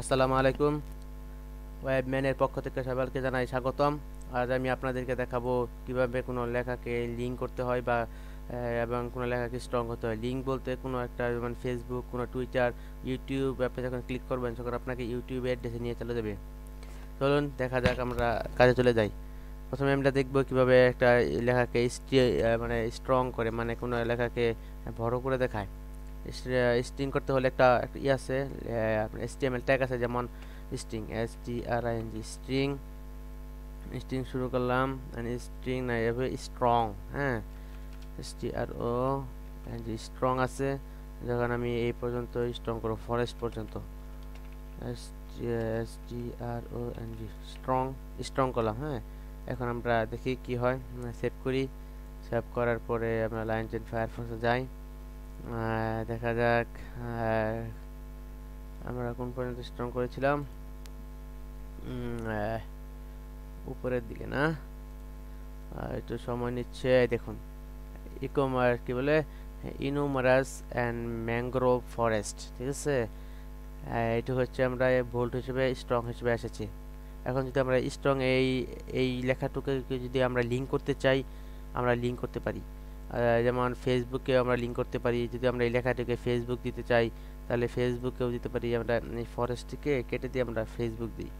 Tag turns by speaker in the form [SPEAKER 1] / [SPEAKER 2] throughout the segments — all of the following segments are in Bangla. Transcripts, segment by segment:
[SPEAKER 1] আসসালামু আলাইকুম। ওয়েবম্যানের পক্ষ থেকে সবাইকে জানাই স্বাগতম। আজ আমি আপনাদেরকে দেখাবো কীভাবে কোনো লেখাকে লিঙ্ক করতে হয় বা এবং কোনো লেখাকে স্ট্রং হতে হয়। লিঙ্ক বলতে কোনো একটা, যেমন ফেসবুক কোনো টুইটার ইউটিউব আপনি যখন ক্লিক করবেন, তখন আপনাকে ইউটিউবে অ্যাড্রেসে নিয়ে চলে যাবে। চলুন, দেখা যাক আমরা কাজে চলে যাই। প্রথমে আমরা দেখব কীভাবে একটা লেখাকে মানে স্ট্রং করে মানে কোনো লেখাকে বড় করে দেখায়। স্ট্রিং করতে হলে একটা ই আছে এসটিএমএল ট্যাগ আছে, যেমন string S T R I N G string string শুরু করলাম স্ট্রিং না এভাবে স্ট্রং হ্যাঁ এস টি আর ও জি স্ট্রং আছে, যখন আমি এই পর্যন্ত স্ট্রং করব ফরেস্ট পর্যন্ত S S T R O N G strong strong করলাম হ্যাঁ এখন আমরা দেখি কি হয় সেভ করি সেভ করার পরে আমরা লাইন চেন ফায়ারফক্সে যাই দেখা যাক আমরা কোন পর্যন্ত স্ট্রং করেছিলাম। উপরের দিকে না? একটু সময় নিচ্ছে দেখুন। ইকোমার কি বলে? ইনোমারাস অ্যান্ড ম্যাংগ্রোভ ফরেস্ট ঠিক আছে? এটা হচ্ছে আমরা ভোল্ট হিসেবে স্ট্রং হিসেবে এসেছি। এখন যদি আমরা স্ট্রং এই এই লেখাটুকে যদি আমরা লিঙ্ক করতে চাই, আমরা লিঙ্ক করতে পারি। যেমন ফেসবুকে আমরা লিঙ্ক করতে পারি। যদি আমরা এই লেখাটিকে ফেসবুক দিতে চাই, তাহলে ফেসবুকেও দিতে পারি। আমরা এই ফরেস্টটিকে কেটে দিয়ে আমরা ফেসবুক দিই।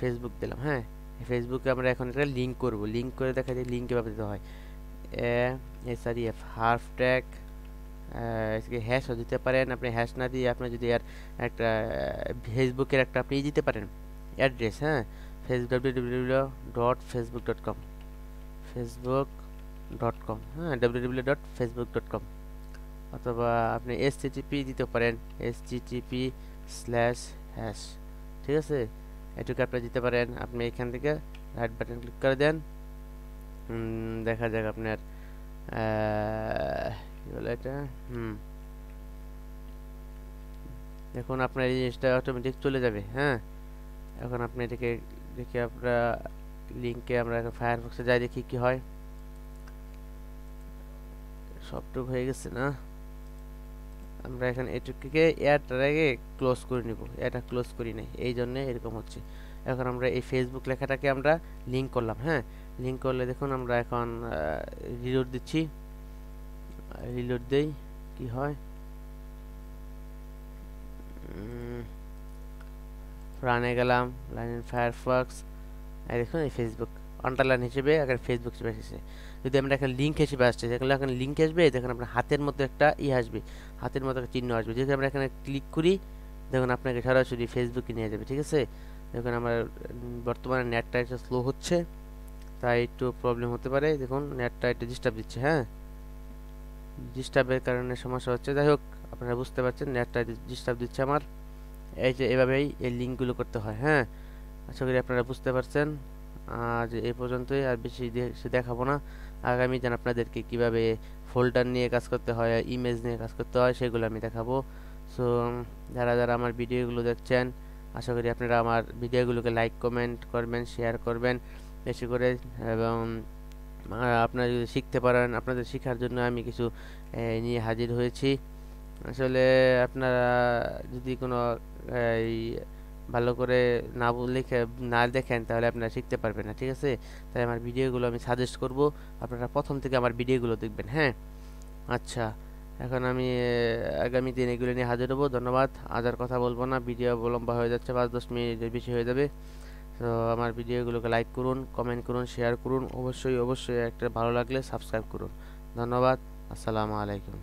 [SPEAKER 1] ফেসবুক দিলাম হ্যাঁ? ফেসবুকে আমরা এখন একটা লিঙ্ক করব। লিঙ্ক করে দেখা যায় লিঙ্ক কীভাবে দিতে হয়। A sorry F half tag হ্যাশও দিতে পারেন। আপনি হ্যাশ না দিয়ে আপনি যদি আর একটা ফেসবুকের একটা আপনি দিতে পারেন অ্যাড্রেস হ্যাঁ? Facebook dot Facebook dot com Facebook dot com হ্যাঁ W W dot Facebook dot com অথবা আপনি এস টিপি দিতে পারেন এস টিপি স্ল্যাশ হ্যাশ ঠিক আছে? এটুকু আপনি দিতে পারেন, আপনি এখান থেকে রাইট বাটন ক্লিক করে দেন দেখা যাক আপনার কি বলে এটা? হুম। দেখুন আপনার এই জিনিসটা অটোমেটিক চলে যাবে হ্যাঁ? এখন আপনি এটাকে দেখি আমরা লিঙ্কে আমরা ফায়ারফক্সে যাই দেখি কি হয়। সবটুক হয়ে গেছে না? আমরা এখানে এটুকুকে এয়ারটার আগে ক্লোজ করে নিব। এটা ক্লোজ করি নাই, এই জন্য এরকম হচ্ছে। এখন আমরা এই ফেসবুক লেখাটাকে আমরা লিঙ্ক করলাম হ্যাঁ? লিঙ্ক করলে দেখুন আমরা এখন রিলোড দিচ্ছি। রিলোড দেই, কি হয়? রানে গেলাম লাইন ফায়ারফক্স দেখুন, এই ফেসবুক আন্ডারলাইন হিসেবে এখন ফেসবুক হিসেবে এসেছে। যদি আমরা এখন লিঙ্ক হিসেবে আসছে, যেখানে এখন লিঙ্ক আসবে, দেখুন আপনার হাতের মতো একটা ই আসবে, হাতের মতো একটা চিহ্ন আসবে। যদি আমরা এখানে ক্লিক করি, দেখুন আপনাকে সরাসরি ফেসবুকে নিয়ে যাবে, ঠিক আছে? দেখুন আমার বর্তমানে নেটটা একটু স্লো হচ্ছে, তাই একটু প্রবলেম হতে পারে। দেখুন নেটটা একটু ডিস্টার্ব দিচ্ছে হ্যাঁ? ডিস্টার্বের কারণে সমস্যা হচ্ছে। যাই হোক, আপনারা বুঝতে পারছেন নেটটা ডিস্টার্ব দিচ্ছে আমার। এই যে এভাবেই এই লিঙ্কগুলো করতে হয় হ্যাঁ? আশা করি আপনারা বুঝতে পারছেন। আজ এই পর্যন্তই, আর বেশি দেখাবো না। আগামী দিন আপনাদেরকে কীভাবে ফোল্ডার নিয়ে কাজ করতে হয় ইমেজ নিয়ে কাজ করতে হয়, সেগুলো আমি দেখাবো। সো যারা যারা আমার ভিডিওগুলো দেখছেন, আশা করি আপনারা আমার ভিডিওগুলোকে লাইক কমেন্ট করবেন শেয়ার করবেন। বেশি করে, এবং আপনারা যদি শিখতে পারেন, আপনাদের শেখার জন্য আমি কিছু নিয়ে হাজির হয়েছি। আসলে আপনারা যদি কোনো, এই ভালো করে না লিখে, না দেখেন, তাহলে আপনারা শিখতে পারবেন না, ঠিক আছে? তাই আমার ভিডিওগুলো আমি সাজেস্ট করব। আপনারা প্রথম থেকে আমার ভিডিওগুলো দেখবেন হ্যাঁ? আচ্ছা এখন আমি আগামী দিন এগুলো নিয়ে হাজির হব, ধন্যবাদ। আজ আর কথা বলব না, ভিডিও লম্বা হয়ে যাচ্ছে, পাঁচ দশ মিনিটের বেশি হয়ে যাবে। তো আমার ভিডিওগুলোকে লাইক করুন কমেন্ট করুন শেয়ার করুন। অবশ্যই অবশ্যই একটা ভালো লাগলে সাবস্ক্রাইব করুন। ধন্যবাদ, আসসালামু আলাইকুম।